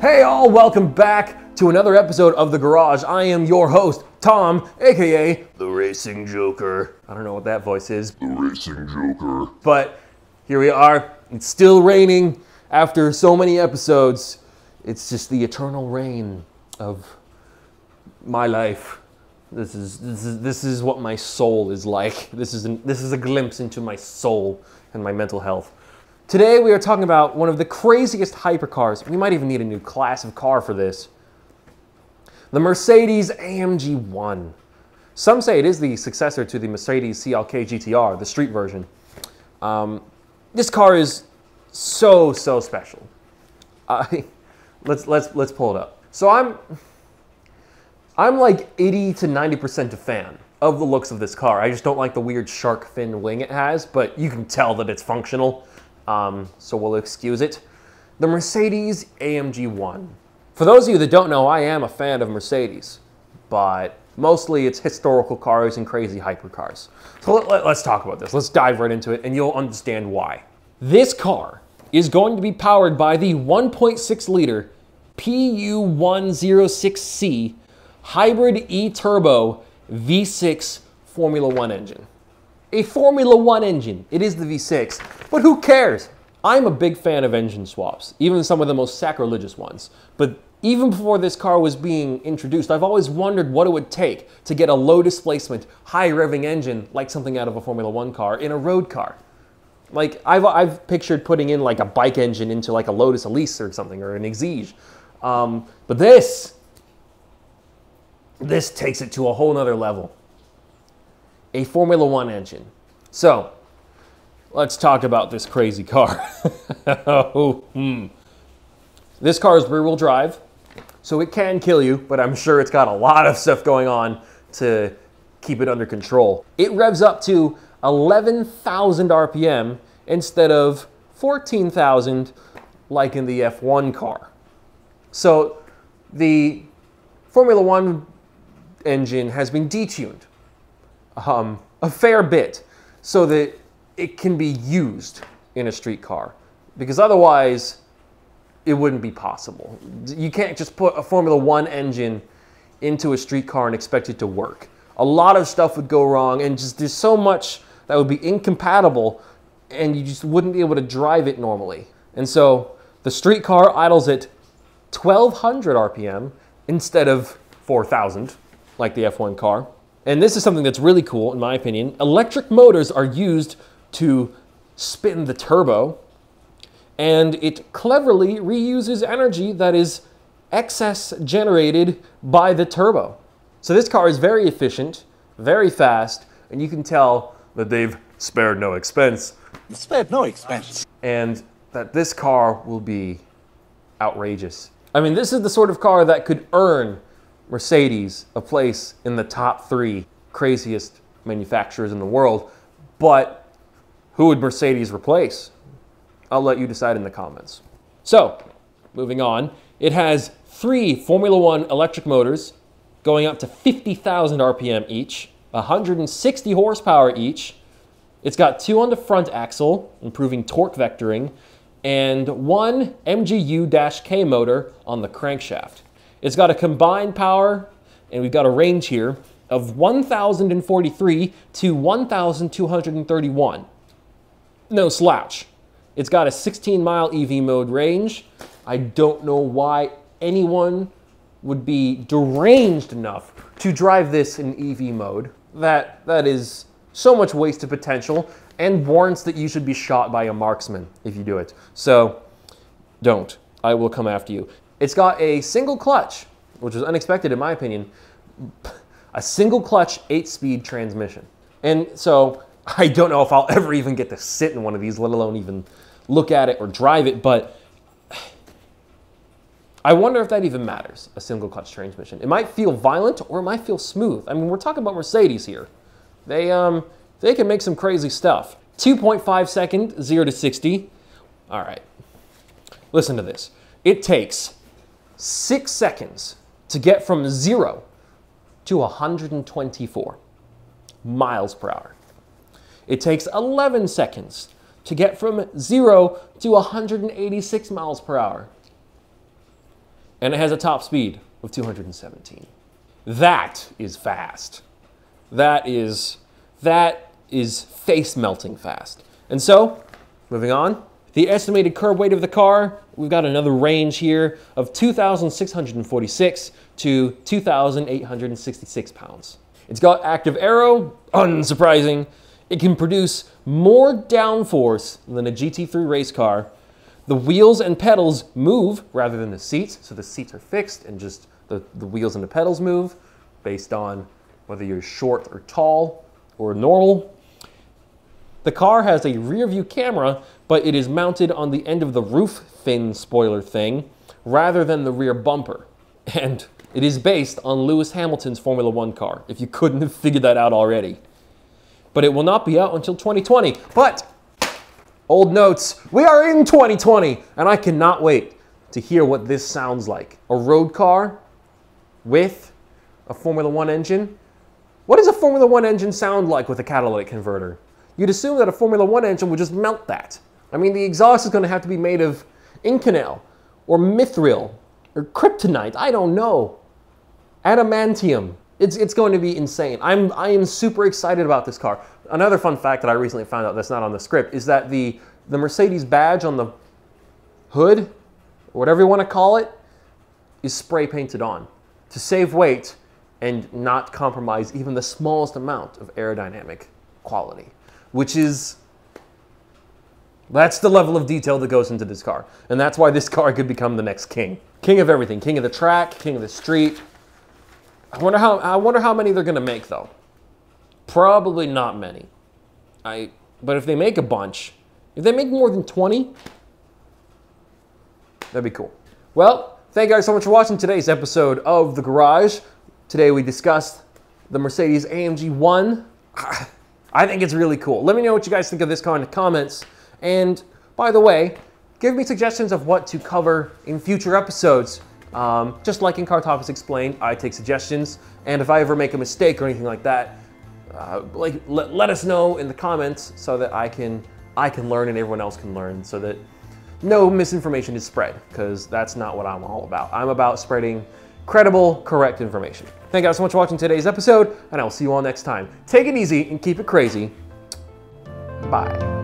Hey all, welcome back to another episode of The Garage. I am your host, Tom, aka The Racing Joker. I don't know what that voice is, The Racing Joker. but here we are. It's still raining after so many episodes. It's just the eternal rain of my life. This is this is this is what my soul is like. This is an, this is a glimpse into my soul and my mental health. Today we are talking about one of the craziest hypercars. We might even need a new class of car for this. The Mercedes AMG 1. Some say it is the successor to the Mercedes CLK GTR, the street version. Um, this car is so so special. I let's let's let's pull it up. So I'm I'm like 80 to 90% a fan of the looks of this car. I just don't like the weird shark fin wing it has, but you can tell that it's functional, um, so we'll excuse it. The Mercedes AMG 1. For those of you that don't know, I am a fan of Mercedes, but mostly it's historical cars and crazy hypercars. So let, let, let's talk about this. Let's dive right into it, and you'll understand why. This car is going to be powered by the 1.6 liter PU106C hybrid e-turbo V6 Formula One engine. A Formula One engine. It is the V6, but who cares? I'm a big fan of engine swaps, even some of the most sacrilegious ones. But even before this car was being introduced, I've always wondered what it would take to get a low displacement, high revving engine like something out of a Formula One car in a road car. Like I've, I've pictured putting in like a bike engine into like a Lotus Elise or something or an Exige. Um, but this, this takes it to a whole nother level. A Formula One engine. So, let's talk about this crazy car. oh, hmm. This car is rear wheel drive, so it can kill you, but I'm sure it's got a lot of stuff going on to keep it under control. It revs up to 11,000 RPM instead of 14,000 like in the F1 car. So the Formula One engine has been detuned um, a fair bit so that it can be used in a streetcar because otherwise it wouldn't be possible. You can't just put a Formula One engine into a streetcar and expect it to work. A lot of stuff would go wrong and just there's so much that would be incompatible and you just wouldn't be able to drive it normally. And so the streetcar idles at 1200 RPM instead of 4000 like the F1 car. And this is something that's really cool in my opinion. Electric motors are used to spin the turbo and it cleverly reuses energy that is excess generated by the turbo. So this car is very efficient, very fast, and you can tell that they've spared no expense Spared no expense. and that this car will be outrageous. I mean, this is the sort of car that could earn Mercedes a place in the top three craziest manufacturers in the world. But who would Mercedes replace? I'll let you decide in the comments. So, moving on, it has three Formula One electric motors going up to 50,000 RPM each, 160 horsepower each. It's got two on the front axle, improving torque vectoring, and one MGU-K motor on the crankshaft. It's got a combined power, and we've got a range here, of 1,043 to 1,231. No slouch. It's got a 16 mile EV mode range. I don't know why anyone would be deranged enough to drive this in EV mode. That that is so much wasted potential and warrants that you should be shot by a marksman if you do it. So don't. I will come after you. It's got a single clutch, which is unexpected in my opinion. A single clutch, eight speed transmission. And so I don't know if I'll ever even get to sit in one of these, let alone even look at it or drive it, but I wonder if that even matters, a single clutch transmission. It might feel violent or it might feel smooth. I mean, we're talking about Mercedes here. They, um, they can make some crazy stuff. 2.5 second, 0 to 60. All right, listen to this. It takes six seconds to get from 0 to 124 miles per hour. It takes 11 seconds to get from 0 to 186 miles per hour and it has a top speed of 217. That is fast. That is that is face melting fast. And so, moving on, the estimated curb weight of the car, we've got another range here of 2,646 to 2,866 pounds. It's got active aero, unsurprising. It can produce more downforce than a GT3 race car the wheels and pedals move rather than the seats, so the seats are fixed and just the, the wheels and the pedals move based on whether you're short or tall or normal. The car has a rear view camera, but it is mounted on the end of the roof fin spoiler thing rather than the rear bumper. And it is based on Lewis Hamilton's Formula One car, if you couldn't have figured that out already. But it will not be out until 2020. But Old notes, we are in 2020, and I cannot wait to hear what this sounds like. A road car with a Formula One engine. What does a Formula One engine sound like with a catalytic converter? You'd assume that a Formula One engine would just melt that. I mean, the exhaust is going to have to be made of Inconel or mithril or kryptonite. I don't know. Adamantium. It's, it's going to be insane. I'm, I am super excited about this car. Another fun fact that I recently found out that's not on the script is that the, the Mercedes badge on the hood, whatever you want to call it, is spray painted on to save weight and not compromise even the smallest amount of aerodynamic quality, which is that's the level of detail that goes into this car. And that's why this car could become the next king. King of everything, king of the track, king of the street, I wonder how I wonder how many they're gonna make though. Probably not many. I but if they make a bunch, if they make more than 20, that'd be cool. Well, thank you guys so much for watching today's episode of The Garage. Today we discussed the Mercedes AMG 1. I think it's really cool. Let me know what you guys think of this car in the comments. And by the way, give me suggestions of what to cover in future episodes. Um, just like in Car Explained, I take suggestions, and if I ever make a mistake or anything like that, uh, like let us know in the comments so that I can I can learn and everyone else can learn, so that no misinformation is spread, because that's not what I'm all about. I'm about spreading credible, correct information. Thank you guys so much for watching today's episode, and I will see you all next time. Take it easy and keep it crazy. Bye.